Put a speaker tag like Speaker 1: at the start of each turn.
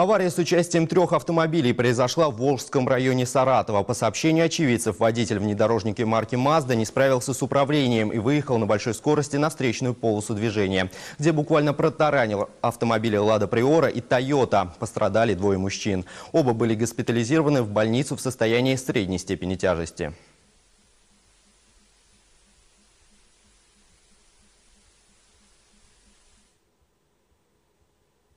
Speaker 1: Авария с участием трех автомобилей произошла в Волжском районе Саратова. По сообщению очевидцев, водитель внедорожника марки «Мазда» не справился с управлением и выехал на большой скорости на встречную полосу движения, где буквально протаранил автомобили «Лада Приора» и «Тойота». Пострадали двое мужчин. Оба были госпитализированы в больницу в состоянии средней степени тяжести.